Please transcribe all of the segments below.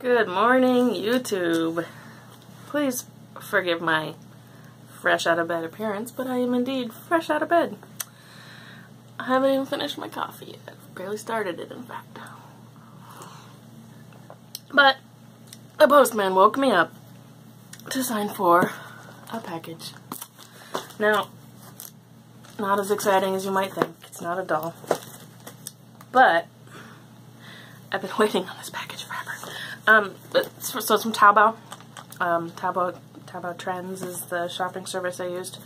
Good morning, YouTube. Please forgive my fresh out of bed appearance, but I am indeed fresh out of bed. I haven't even finished my coffee yet. I've barely started it, in fact. But the postman woke me up to sign for a package. Now, not as exciting as you might think. It's not a doll. But I've been waiting on this package forever. Um, so, so some Taobao. Um, Taobao, Taobao Trends is the shopping service I used.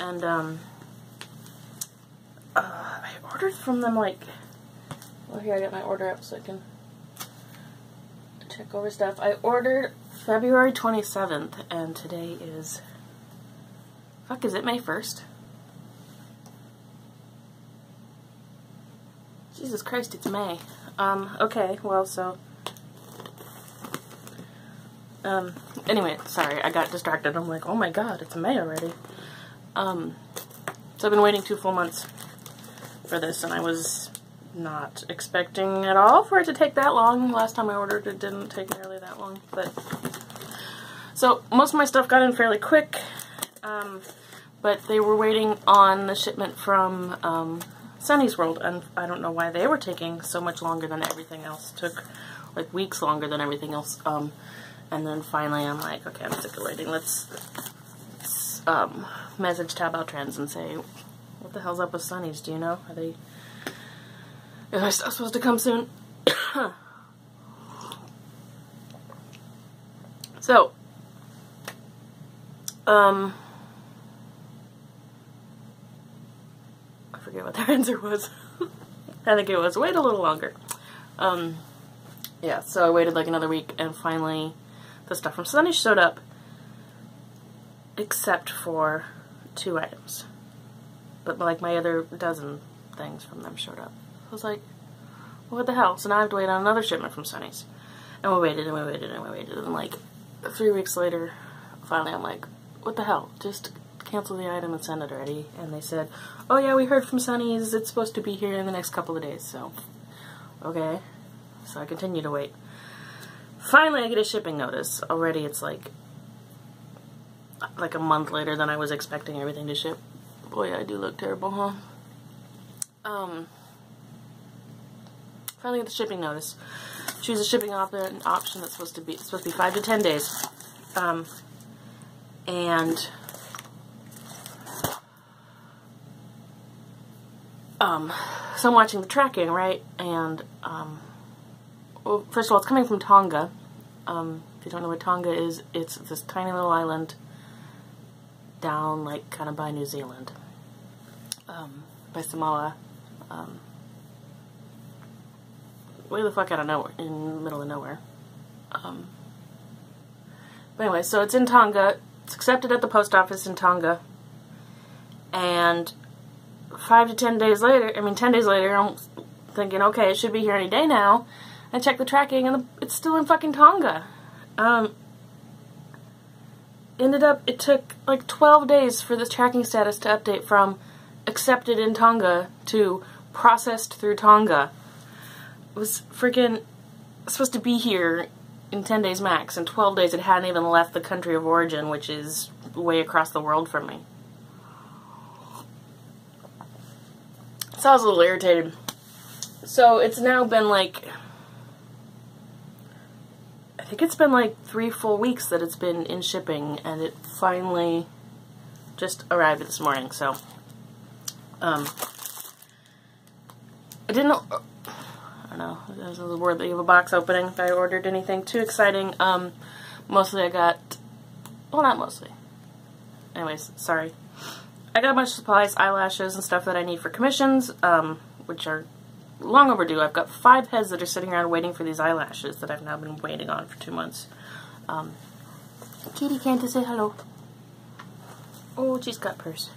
And, um, uh, I ordered from them like, well here I got my order up so I can check over stuff. I ordered February 27th and today is, fuck is it May 1st? Jesus Christ, it's May. Um, okay, well, so um, anyway, sorry, I got distracted. I'm like, oh my god, it's May already. Um, so I've been waiting two full months for this, and I was not expecting at all for it to take that long. Last time I ordered it didn't take nearly that long, but... So, most of my stuff got in fairly quick, um, but they were waiting on the shipment from um, Sunny's World, and I don't know why they were taking so much longer than everything else. It took, like, weeks longer than everything else. Um, and then finally I'm like, okay, I'm sick of waiting. Let's, let's um, message Taobao Trends and say, what the hell's up with Sunnies? Do you know? Are they, is my stuff supposed to come soon? so, um, I forget what their answer was. I think it was wait a little longer. Um, yeah, so I waited like another week and finally the stuff from Sunny showed up except for two items. But like my other dozen things from them showed up. I was like, what the hell? So now I have to wait on another shipment from Sunny's. And we waited and we waited and we waited and like three weeks later, finally I'm like, what the hell? Just cancel the item and send it already. And they said, oh yeah, we heard from Sunny's. It's supposed to be here in the next couple of days. So, okay. So I continue to wait. Finally, I get a shipping notice. Already it's like like a month later than I was expecting everything to ship. Boy, I do look terrible, huh? Um, finally get the shipping notice. Choose a shipping option option that's supposed to be supposed to be five to ten days. Um, and um, so I'm watching the tracking, right? And um, well, first of all, it's coming from Tonga. Um, if you don't know what Tonga is, it's this tiny little island down, like, kind of by New Zealand. Um, by Samoa. Um, way the fuck out of nowhere, in the middle of nowhere. Um, but anyway, so it's in Tonga. It's accepted at the post office in Tonga. And five to ten days later, I mean, ten days later, I'm thinking, okay, it should be here any day now. I checked the tracking and the, it's still in fucking Tonga. Um, ended up, it took like 12 days for this tracking status to update from accepted in Tonga to processed through Tonga. It was freaking supposed to be here in 10 days max. In 12 days it hadn't even left the country of origin, which is way across the world from me. So I was a little irritated. So it's now been like think it's been like three full weeks that it's been in shipping, and it finally just arrived this morning, so, um, I didn't know, I don't know, this was you have a box opening if I ordered anything too exciting, um, mostly I got, well, not mostly, anyways, sorry, I got a bunch of supplies, eyelashes and stuff that I need for commissions, um, which are long overdue. I've got five heads that are sitting around waiting for these eyelashes that I've now been waiting on for two months. Um, Kitty came to say hello. Oh, she's got purse.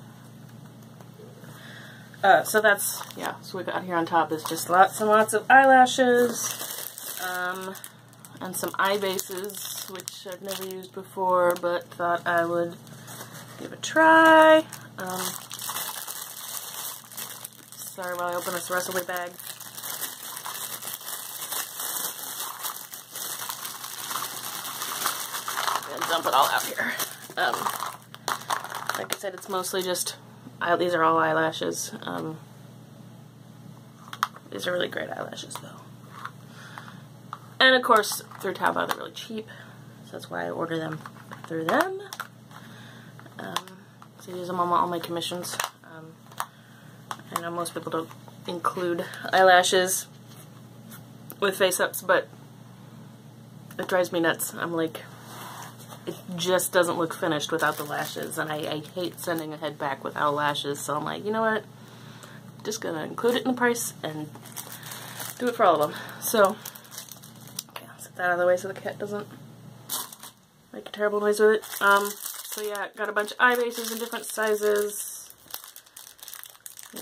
Uh, so that's, yeah, so we got here on top is just lots and lots of eyelashes, um, and some eye bases, which I've never used before, but thought I would give a try. Um, sorry while I open this of bag. and dump it all out here. Um, like I said, it's mostly just, I, these are all eyelashes. Um, these are really great eyelashes though. And of course, through Taobao they're really cheap, so that's why I order them through them. Um, so I use them on all my commissions. Um, I know most people don't include eyelashes with face-ups, but it drives me nuts. I'm like, it just doesn't look finished without the lashes, and I, I hate sending a head back without lashes, so I'm like, you know what, just gonna include it in the price and do it for all of them. So, okay, I'll set that out of the way so the cat doesn't make a terrible noise with it. Um, so yeah, got a bunch of eye bases in different sizes,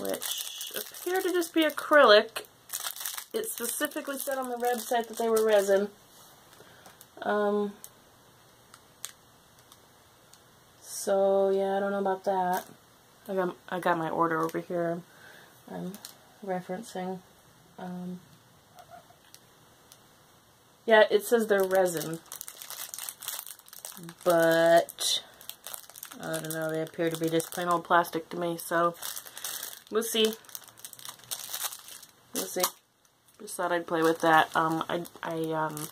which appear to just be acrylic. It specifically said on the website that they were resin. Um, so yeah, I don't know about that. I got I got my order over here. I'm referencing. Um, yeah, it says they're resin, but I don't know. They appear to be just plain old plastic to me. So we'll see. We'll see. Just thought I'd play with that. Um, I I um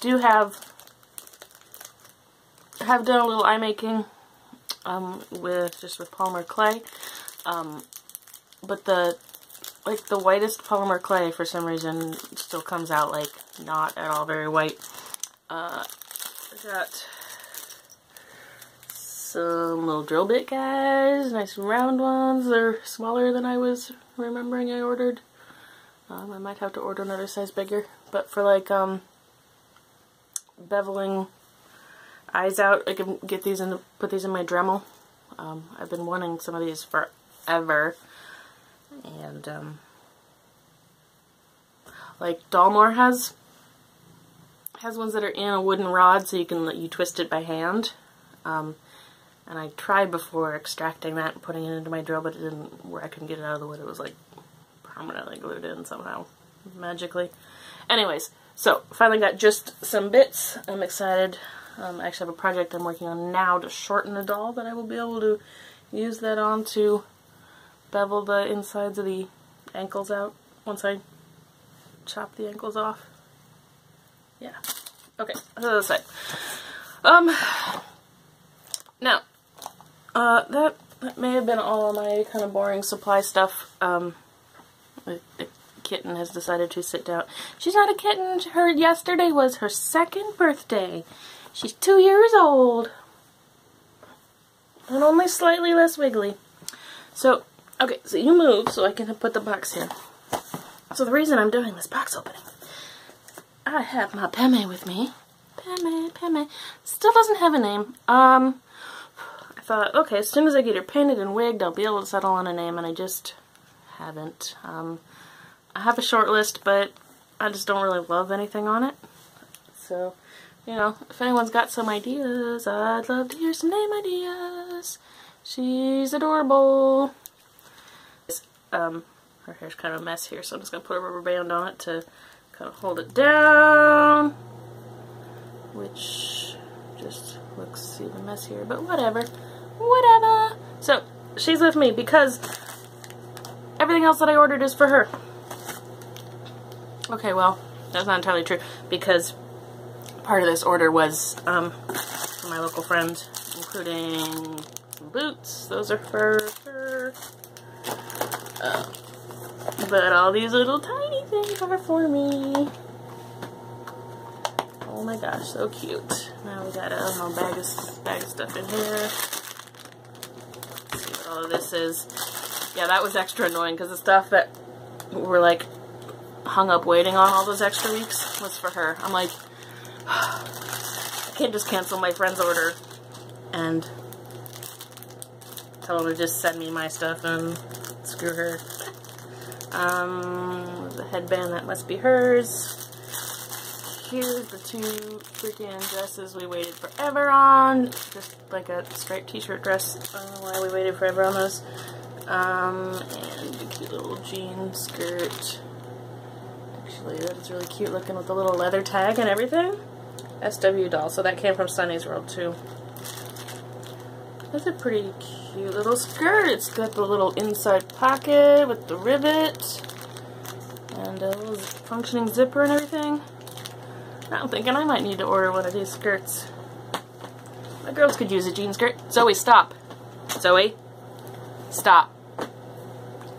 do have have done a little eye making um, with just with polymer clay, um, but the like the whitest polymer clay for some reason still comes out like not at all very white. Uh, I got some little drill bit guys, nice round ones. They're smaller than I was remembering I ordered. Um, I might have to order another size bigger, but for like um, beveling eyes out. I can get these and put these in my Dremel. Um, I've been wanting some of these forever. And, um, like Dollmore has, has ones that are in a wooden rod so you can let you twist it by hand. Um, and I tried before extracting that and putting it into my drill, but it didn't, where I couldn't get it out of the wood, it was like permanently glued in somehow, magically. Anyways, so, finally got just some bits. I'm excited. Um, I actually have a project I'm working on now to shorten the doll that I will be able to use that on to bevel the insides of the ankles out once I chop the ankles off. Yeah. Okay, other side. Um, now, uh, that, that may have been all my kind of boring supply stuff. Um, it kitten has decided to sit down. She's not a kitten. Her yesterday was her second birthday. She's two years old. And only slightly less wiggly. So, okay, so you move so I can put the box here. So the reason I'm doing this box opening, I have my Peme with me. Peme, Peme. Still doesn't have a name. Um, I thought, okay, as soon as I get her painted and wigged, I'll be able to settle on a name, and I just haven't. Um, I have a short list, but I just don't really love anything on it. So, you know, if anyone's got some ideas, I'd love to hear some name ideas. She's adorable. Um, her hair's kind of a mess here, so I'm just going to put a rubber band on it to kind of hold it down. Which just looks even messier, but whatever. Whatever. So, she's with me because everything else that I ordered is for her. Okay, well, that's not entirely true because part of this order was um, for my local friends, including boots. Those are for her. Uh, but all these little tiny things are for me. Oh my gosh, so cute. Now we got a little bag of, bag of stuff in here. Let's see what all of this is. Yeah, that was extra annoying because the stuff that we're like hung up waiting on all those extra weeks was for her. I'm like, I can't just cancel my friend's order and tell her to just send me my stuff and screw her. Um, the headband, that must be hers. Here's the two freaking dresses we waited forever on. Just like a striped t-shirt dress. I don't know why we waited forever on those. Um, and a cute little jean skirt actually. That's really cute looking with the little leather tag and everything. SW doll. So that came from Sunny's World too. That's a pretty cute little skirt. It's got the little inside pocket with the rivet and a little functioning zipper and everything. I'm thinking I might need to order one of these skirts. My girls could use a jean skirt. Zoe, stop. Zoe, stop.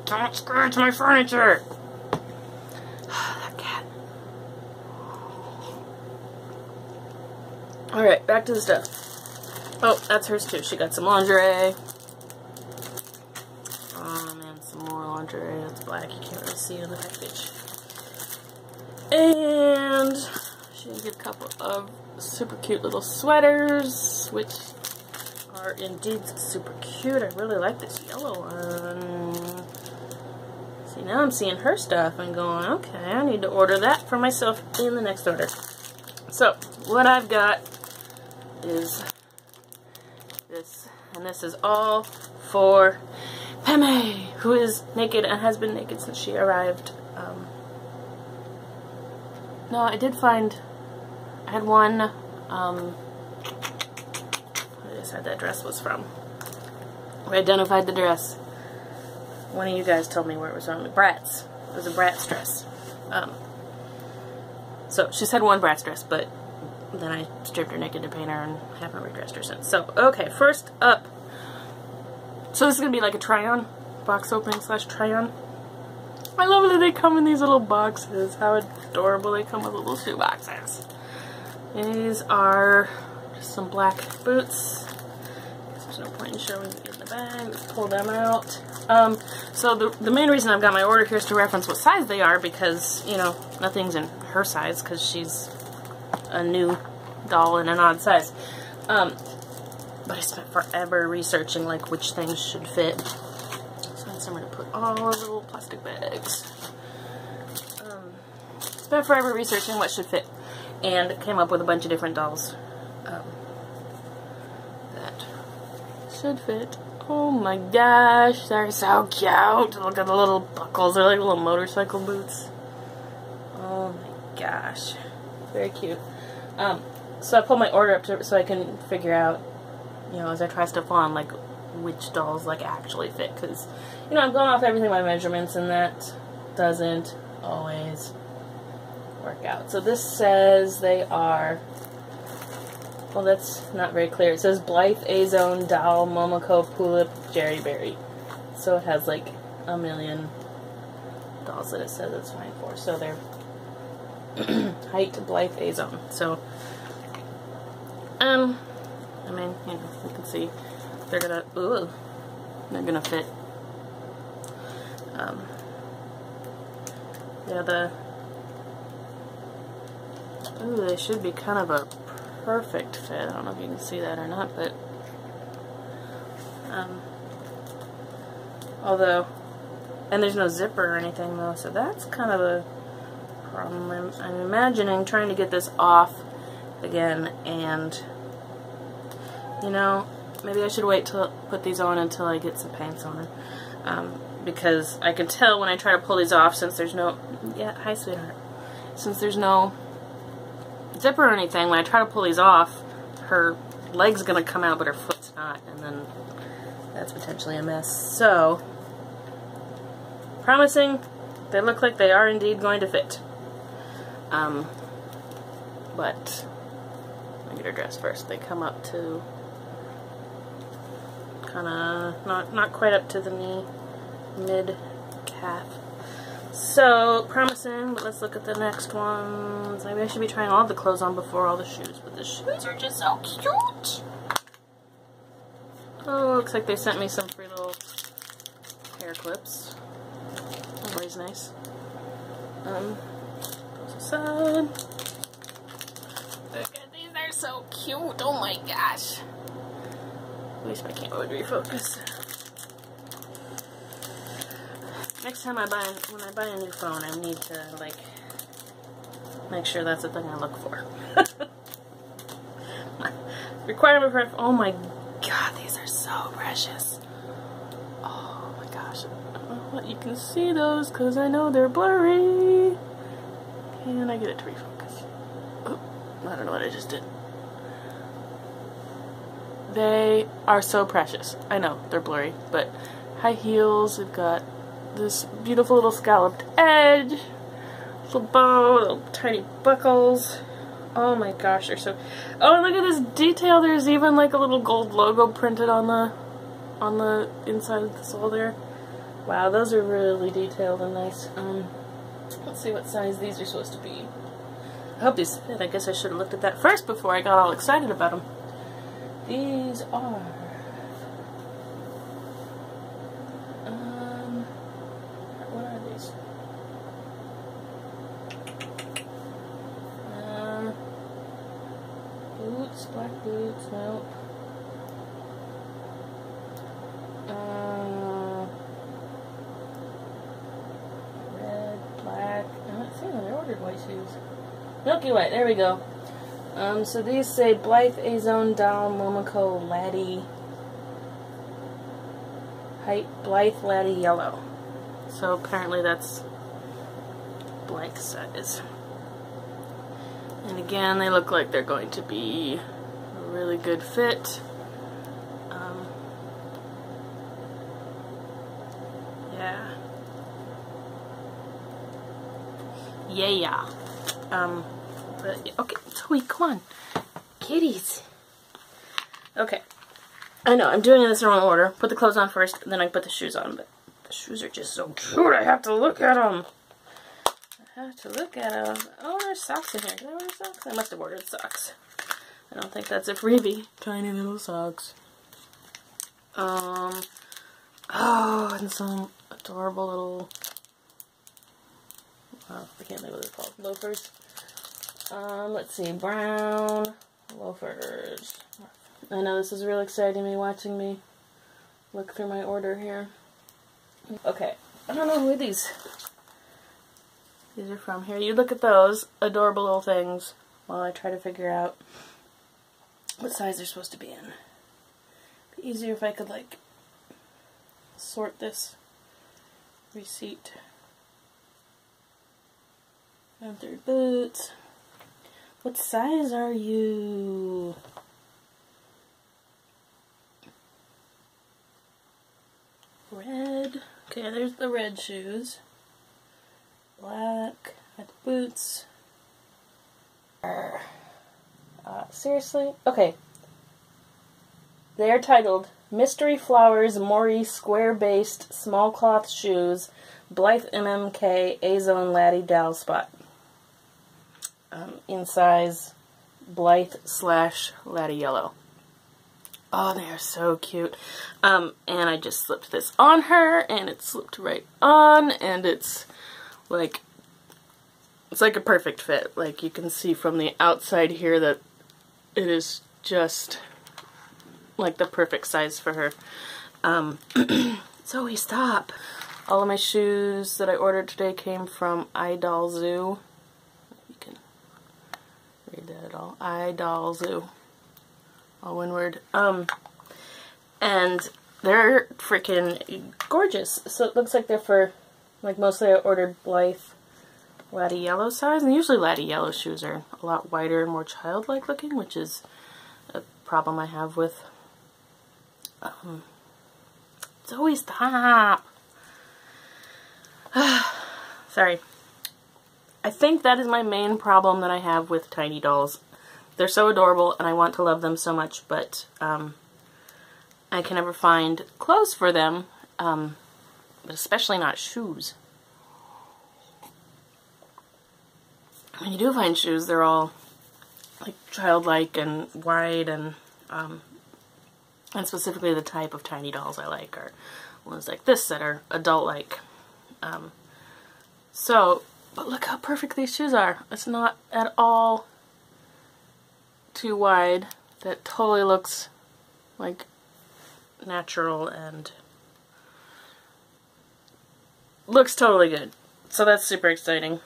Don't scratch my furniture. that cat. Alright, back to the stuff. Oh, that's hers too. She got some lingerie. Um, oh man, some more lingerie. It's black. You can't really see on the package. And she did a couple of super cute little sweaters, which are indeed super cute. I really like this yellow one. See, now I'm seeing her stuff and going, okay, I need to order that for myself in the next order. So, what I've got is this, and this is all for Peme, who is naked and has been naked since she arrived. Um, no, I did find, I had one, um, I just had that dress was from. I identified the dress. One of you guys told me where it was from. Bratz. It was a Bratz dress. Um, so she's had one Bratz dress, but then I stripped her naked to paint her and haven't redressed her since. So, okay, first up. So this is going to be like a try-on, box opening slash try-on. I love that they come in these little boxes. How adorable they come with little shoe boxes. These are just some black boots. There's no point in showing you in the bag. Let's pull them out. Um, so the, the main reason I've got my order here is to reference what size they are because, you know, nothing's in her size because she's a new doll in an odd size. Um, but I spent forever researching like which things should fit. So I somewhere to put all the little plastic bags. Um, spent forever researching what should fit and came up with a bunch of different dolls um, that should fit. Oh my gosh, they're so cute. Look at the little buckles. They're like little motorcycle boots. Oh my gosh. Very cute. Um, so I pulled my order up to, so I can figure out, you know, as I try stuff on, like, which dolls, like, actually fit. Because, you know, I'm going off everything by measurements, and that doesn't always work out. So this says they are well, that's not very clear. It says Blythe, A-Zone, Doll, Momoko, Pulip, Jerry Berry. So it has like a million dolls that it says it's fine for. So they're height Blythe A-Zone. So, um, I mean, you know, you can see they're gonna, ooh, they're gonna fit. Um, yeah, the, ooh, they should be kind of a perfect fit. I don't know if you can see that or not, but um, although, and there's no zipper or anything though, so that's kind of a. I'm, I'm imagining trying to get this off again, and you know, maybe I should wait to put these on until I get some paints on. Um, because I can tell when I try to pull these off since there's no, yeah, hi sweetheart, since there's no zipper or anything, when I try to pull these off, her leg's to come out, but her foot's not, and then that's potentially a mess. So, promising, they look like they are indeed going to fit. Um, but, I get her dressed first. They come up to kind of, not, not quite up to the knee, mid-calf. So, promising, but let's look at the next ones. Maybe I should be trying all the clothes on before all the shoes, but the shoes are just so cute. Oh, looks like they sent me some free little hair clips. Always nice. Um, Look at these, they're so cute. Oh my gosh. At least my camera would refocus. Next time I buy, when I buy a new phone, I need to, like, make sure that's the thing I look for. Requirement for, oh my god, these are so precious. Oh my gosh. I don't know what you can see those, because I know they're blurry. Can I get it to refocus? Oh, I don't know what I just did. They are so precious. I know, they're blurry, but high heels, they've got this beautiful little scalloped edge, little bow, little tiny buckles. Oh my gosh, they're so... Oh, look at this detail. There's even like a little gold logo printed on the on the inside of the sole there. Wow, those are really detailed and nice. Um, let's see what size these are supposed to be. I hope these fit. I guess I should have looked at that first before I got all excited about them. These are... Um, what are these? Uh, boots, black boots, nope. Uh, red, black. I'm not seeing that I ordered white shoes. Milky White, there we go. Um, so these say Blythe Azone Doll Momoko Lati Height Blythe Lati Yellow. So apparently that's blank size. And again, they look like they're going to be a really good fit. Um, yeah. Yeah, yeah. Um, but, okay, Zoe, come on. Kitties. Okay. I know, I'm doing this in the wrong order. Put the clothes on first, and then I put the shoes on, but the shoes are just so cute. I have to look at them. I have to look at them. Oh, there's socks in here. Did I order socks? I must have ordered socks. I don't think that's a freebie. Tiny little socks. Um, oh, and some adorable little, oh, I can't think what they're called, loafers. Um, let's see, brown loafers. I know this is real exciting me watching me look through my order here. Okay, I don't know who these these are from here. You look at those adorable little things while I try to figure out what size they're supposed to be in. Be easier if I could like sort this receipt. Third boots. What size are you? Red. Okay, there's the red shoes. Black. Got the boots. Uh, seriously? Okay. They are titled Mystery Flowers Mori Square Based Small Cloth Shoes Blythe MMK A-Zone Lati Dal Spot um, in size Blythe slash Lati Yellow. Oh, they are so cute. Um, and I just slipped this on her, and it slipped right on, and it's like, it's like a perfect fit. Like, you can see from the outside here that it is just like the perfect size for her. Um, Zoe, stop! All of my shoes that I ordered today came from iDoll Zoo read that at all. Zoo. All one word. Um, and they're freaking gorgeous. So it looks like they're for, like mostly I ordered Blythe Lati Yellow size. And usually Lati Yellow shoes are a lot wider and more childlike looking, which is a problem I have with. Um, Zoe, stop! Sorry. I think that is my main problem that I have with tiny dolls. They're so adorable and I want to love them so much, but um, I can never find clothes for them, um, but especially not shoes. When you do find shoes, they're all like childlike and wide and um, and specifically the type of tiny dolls I like are ones like this that are adult-like. Um, so but look how perfect these shoes are. It's not at all too wide. That totally looks like natural and looks totally good. So that's super exciting.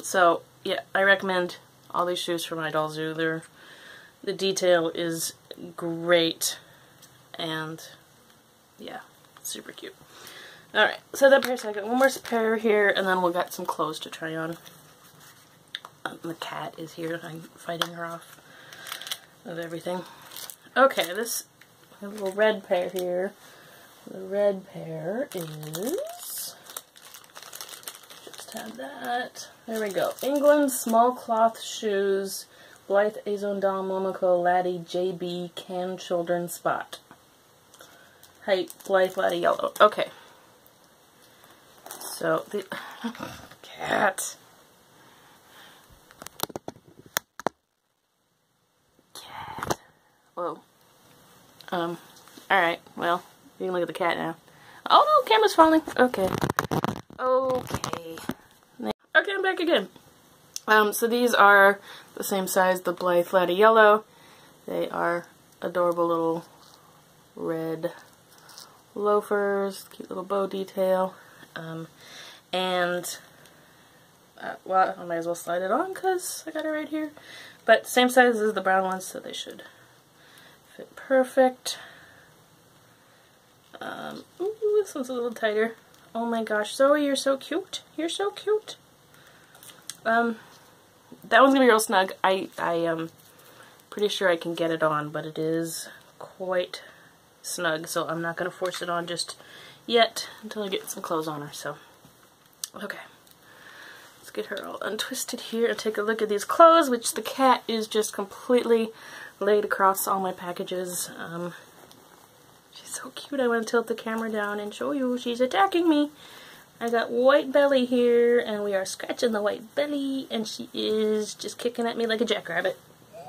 So yeah, I recommend all these shoes from doll Zoo. They're, the detail is great and yeah, super cute. Alright, so that pair second. One more pair here, and then we'll get some clothes to try on. Um, the cat is here. I'm fighting her off of everything. Okay, this little red pair here. The red pair is... Just had that. There we go. England small cloth shoes. Blythe Azone Doll Momoko Lati JB Can Children Spot. Height Blythe Lati Yellow. Okay. So the cat. Cat. Whoa. Um. All right. Well, you can look at the cat now. Oh no, camera's falling. Okay. Okay. Okay, I'm back again. Um, so these are the same size, the Blythe Lati Yellow. They are adorable little red loafers, cute little bow detail. Um, and, uh, well, I might as well slide it on because I got it right here. But same size as the brown ones, so they should fit perfect. Um, ooh, this one's a little tighter. Oh my gosh, Zoe, you're so cute. You're so cute. Um, that one's gonna be real snug. I, I am pretty sure I can get it on, but it is quite snug, so I'm not gonna force it on just yet until I get some clothes on her, so. Okay. Let's get her all untwisted here and take a look at these clothes, which the cat is just completely laid across all my packages. Um, she's so cute. I want to tilt the camera down and show you. She's attacking me. I got white belly here, and we are scratching the white belly, and she is just kicking at me like a jackrabbit.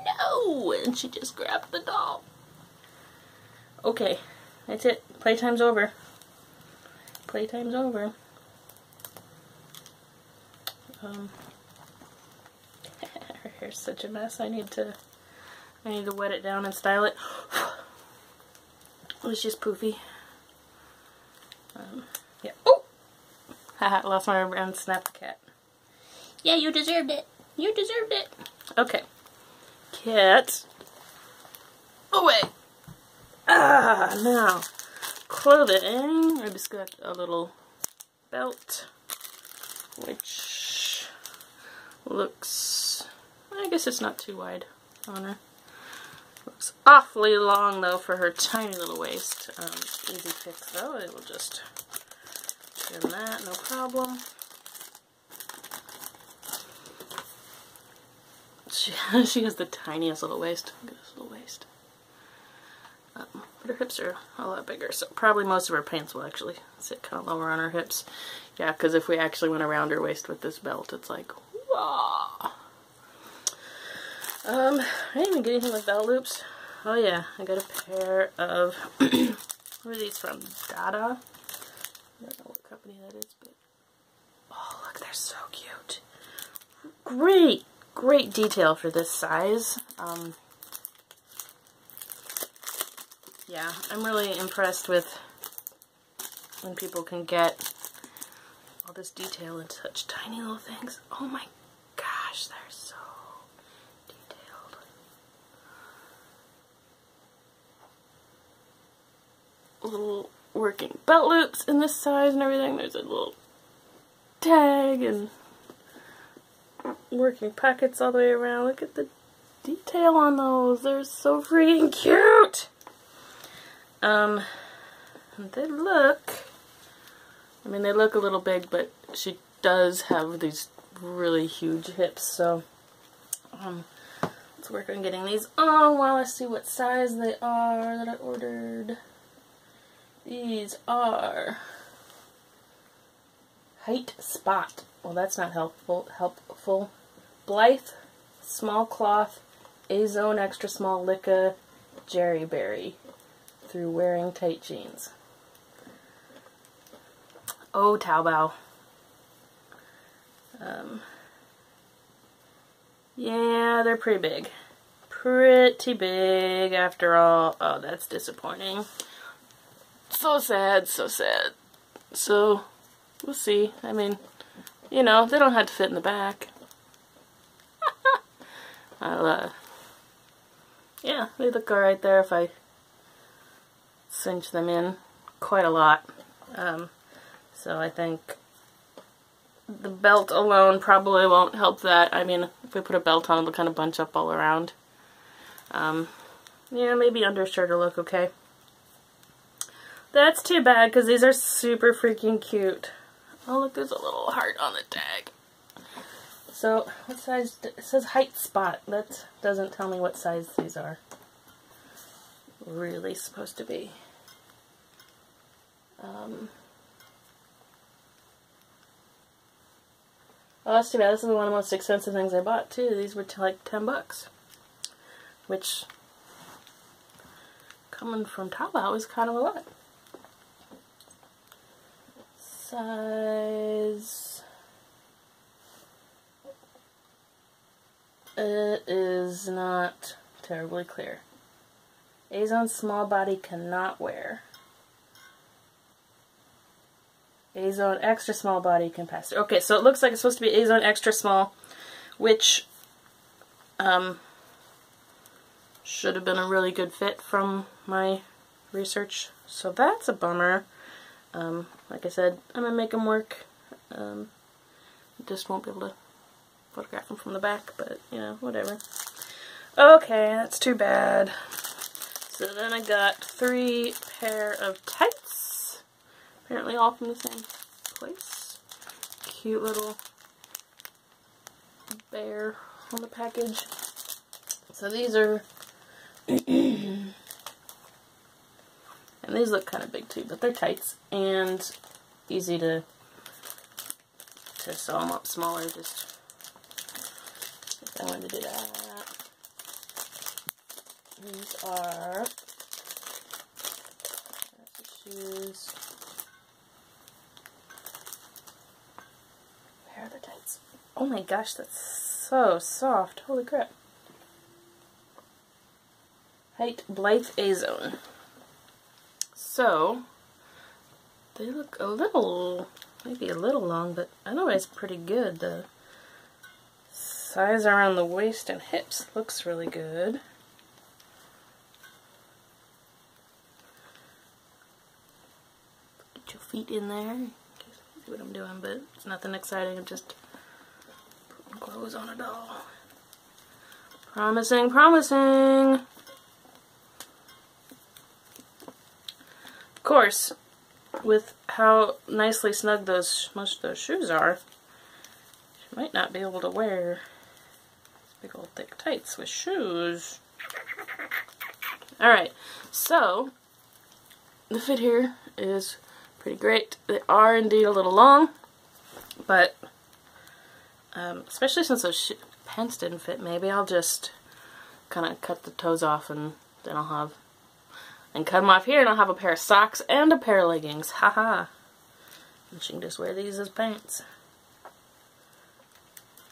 No! And she just grabbed the doll. Okay, that's it. Playtime's over. Playtime's over. Um, her hair's such a mess. I need to, I need to wet it down and style it. it was just poofy. Um, yeah. Oh! Haha, lost my rubber and snapped the cat. Yeah, you deserved it. You deserved it. Okay. Cat. Away. Ah, now. Clothing. I just got a little belt. Which looks... I guess it's not too wide on her. Looks awfully long, though, for her tiny little waist. Um, easy fix, though. It will just in that, no problem. She, she has the tiniest little waist. Look at this little waist. Um, but her hips are a lot bigger, so probably most of her pants will actually sit kind of lower on her hips. Yeah, because if we actually went around her waist with this belt, it's like, wow. Um, I didn't even get anything with belt loops. Oh yeah, I got a pair of, where are these from? Dada? I don't know what company that is, but oh look, they're so cute. Great, great detail for this size. Um, yeah, I'm really impressed with when people can get all this detail in such tiny little things. Oh my gosh, they're so detailed. Little working belt loops in this size and everything. There's a little tag and working pockets all the way around. Look at the detail on those. They're so freaking cute. Um, they look, I mean, they look a little big, but she does have these really huge hips, so, um, let's work on getting these on while I see what size they are that I ordered. These are height spot. Well, that's not helpful. Helpful. Blythe, small cloth, A-zone extra small Licca, Jerry Berry through wearing tight jeans. Oh, Taobao. Um, yeah, they're pretty big. Pretty big after all. Oh, that's disappointing. So sad, so sad. So, we'll see. I mean, you know, they don't have to fit in the back. I'll, uh, yeah, they look alright there if I cinch them in quite a lot. Um, so I think the belt alone probably won't help that. I mean, If we put a belt on, it'll kind of bunch up all around. Um, yeah, maybe undershirt will look okay. That's too bad because these are super freaking cute. Oh, look, there's a little heart on the tag. So, what size? It says height spot. That doesn't tell me what size these are. Really supposed to be. Um, oh, that's too bad. This is one of the most expensive things I bought, too. These were like 10 bucks. Which, coming from Taobao, is kind of a lot. Size... It is not terribly clear. Azone small body cannot wear. Azone extra small body through. Okay, so it looks like it's supposed to be Azone extra small, which um, should have been a really good fit from my research. So that's a bummer. Um, like I said, I'm going to make them work. Um, just won't be able to photograph them from the back, but, you know, whatever. Okay, that's too bad. So then I got three pair of tights. Apparently all from the same place. Cute little bear on the package. So these are... and these look kind of big too, but they're tights and easy to to sew them up smaller. Just if I wanted to do that. These are shoes. Where are the tights? Oh my gosh, that's so soft. Holy crap. Height Blythe A-Zone. So, they look a little, maybe a little long, but otherwise pretty good. The size around the waist and hips looks really good. Put your feet in there. See what I'm doing, but it's nothing exciting. I'm just clothes on a doll. Promising, promising. Of course, with how nicely snug those most of those shoes are, you might not be able to wear big old thick tights with shoes. Alright, so the fit here is pretty great. They are indeed a little long, but um, especially since those pants didn't fit, maybe I'll just kind of cut the toes off and then I'll have, and cut them off here and I'll have a pair of socks and a pair of leggings. Haha. -ha. And she can just wear these as pants.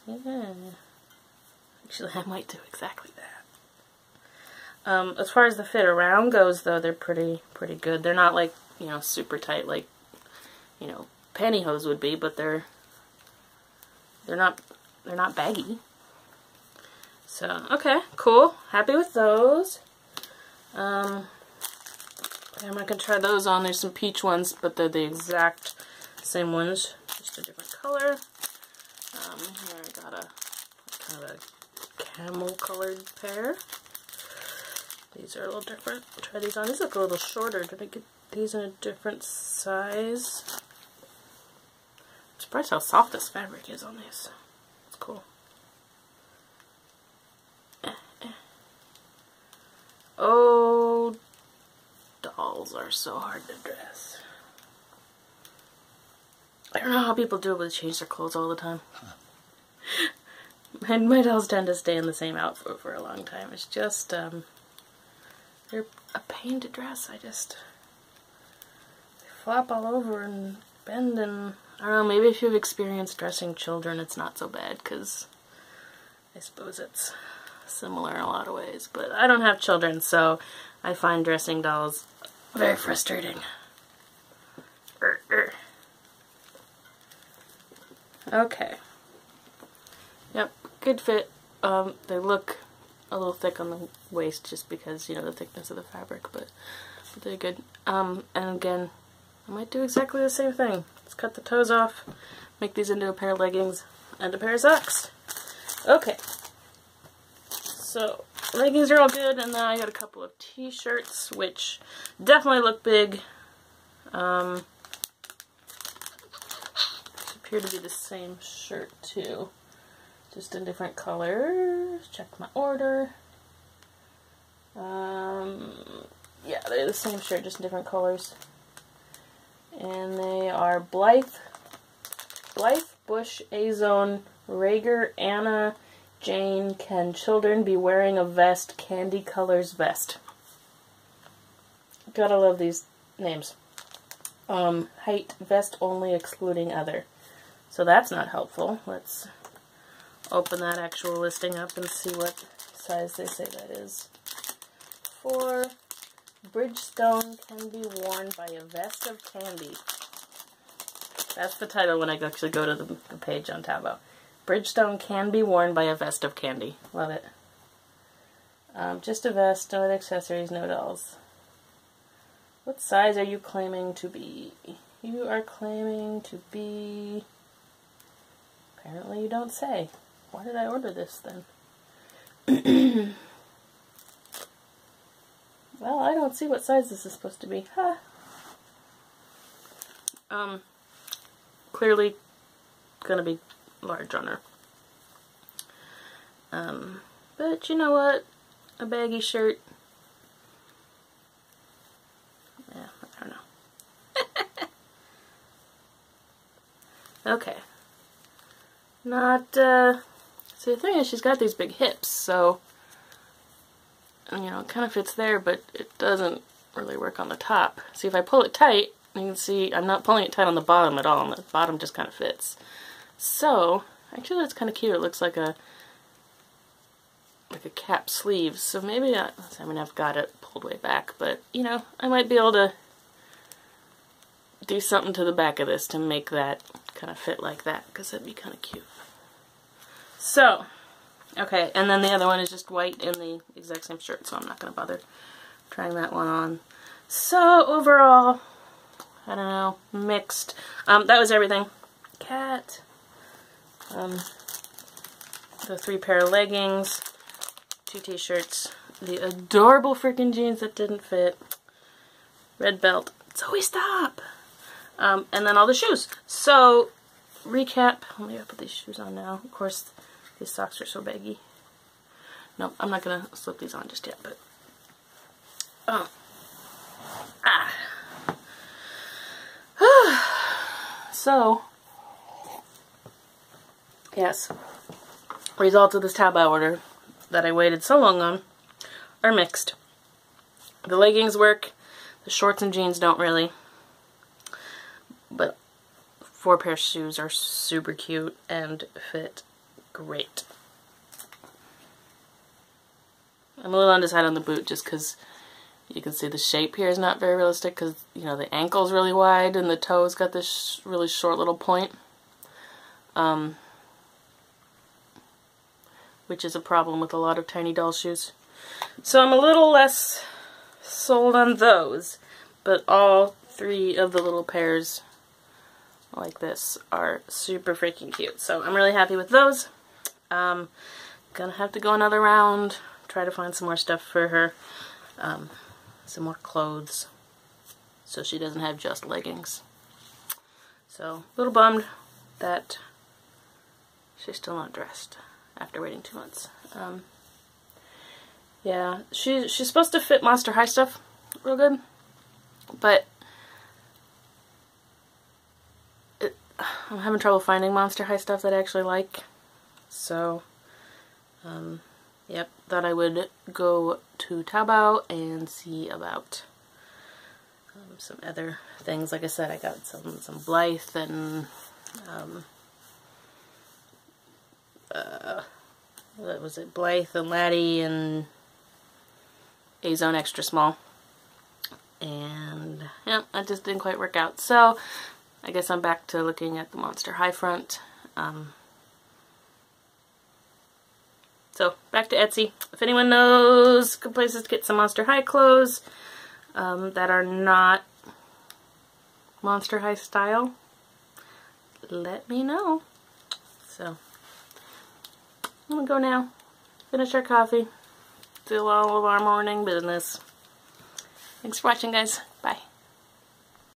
Yeah. Actually, I might do exactly that. Um, as far as the fit around goes, though, they're pretty pretty good. They're not like you know, super tight like, you know, pantyhose would be, but they're, they're not, they're not baggy. So, okay, cool. Happy with those. Um, I'm not going to try those on. There's some peach ones, but they're the exact same ones, just a different color. Um, here I got a kind of a camel colored pair. These are a little different. Try these on. These look a little shorter. Did I get these in a different size. Surprised how soft this fabric is on this. It's cool. Oh, dolls are so hard to dress. I don't know how people do it with change their clothes all the time. my, my dolls tend to stay in the same outfit for a long time. It's just, um, they're a pain to dress. I just, flop all over and bend and I don't know, maybe if you've experienced dressing children it's not so bad because I suppose it's similar in a lot of ways. But I don't have children so I find dressing dolls very frustrating. Er, er. Okay. Yep, good fit. Um, they look a little thick on the waist just because, you know, the thickness of the fabric, but, but they're good. Um, and again, I might do exactly the same thing. Let's cut the toes off, make these into a pair of leggings and a pair of socks. Okay, So, leggings are all good, and then I got a couple of t-shirts, which definitely look big. Um, appear to be the same shirt, too. Just in different colors. Check my order. Um, yeah, they're the same shirt, just in different colors. And they are Blythe, Blythe, Bush, Azone, Rager, Anna, Jane, can children be wearing a vest, candy colors vest. Gotta love these names. Um, height, vest only excluding other. So that's not helpful. Let's open that actual listing up and see what size they say that is. For Bridgestone can be worn by a vest of candy. That's the title when I actually go to the, the page on Taobao. Bridgestone can be worn by a vest of candy. Love it. Um, just a vest, no accessories, no dolls. What size are you claiming to be? You are claiming to be... Apparently you don't say. Why did I order this then? well, I don't see what size this is supposed to be. Huh. Um, clearly gonna be large on her. Um, but you know what? A baggy shirt. Yeah, I don't know. okay. Not, uh, see the thing is she's got these big hips, so, you know, it kind of fits there, but it doesn't really work on the top. See, if I pull it tight, you can see I'm not pulling it tight on the bottom at all, and the bottom just kind of fits. So, actually that's kind of cute. It looks like a like a cap sleeve. So maybe I, I mean I've got it pulled way back, but you know I might be able to do something to the back of this to make that kind of fit like that because that'd be kind of cute. So, okay, and then the other one is just white in the exact same shirt, so I'm not going to bother trying that one on. So overall, I don't know, mixed. Um, that was everything. Cat. Um, the three pair of leggings, two t-shirts, the adorable freaking jeans that didn't fit, red belt, Zoe stop, um, and then all the shoes. So, recap, let me put these shoes on now. Of course, these socks are so baggy. Nope, I'm not going to slip these on just yet, but, oh, ah. so, yes, results of this Taobao order that I waited so long on are mixed. The leggings work, the shorts and jeans don't really, but four pair of shoes are super cute and fit great. I'm a little undecided on the boot just because you can see the shape here is not very realistic because, you know, the ankle's really wide and the toe's got this sh really short little point. Um, which is a problem with a lot of tiny doll shoes. So I'm a little less sold on those, but all three of the little pairs like this are super freaking cute. So I'm really happy with those. Um, gonna have to go another round, try to find some more stuff for her, um, some more clothes, so she doesn't have just leggings. So, a little bummed that she's still not dressed after waiting two months. Um, yeah, she, she's supposed to fit Monster High stuff real good, but it, I'm having trouble finding Monster High stuff that I actually like. So, um, yep, thought I would go to Taobao and see about um, some other things. Like I said, I got some, some Blythe and um, uh, what was it, Blythe and Lati and Azone Extra Small. And, yeah, that just didn't quite work out. So, I guess I'm back to looking at the Monster High front. Um, so, back to Etsy. If anyone knows good places to get some Monster High clothes um, that are not Monster High style, let me know. So, I'm gonna go now, finish our coffee, Do all of our morning business. Thanks for watching, guys. Bye.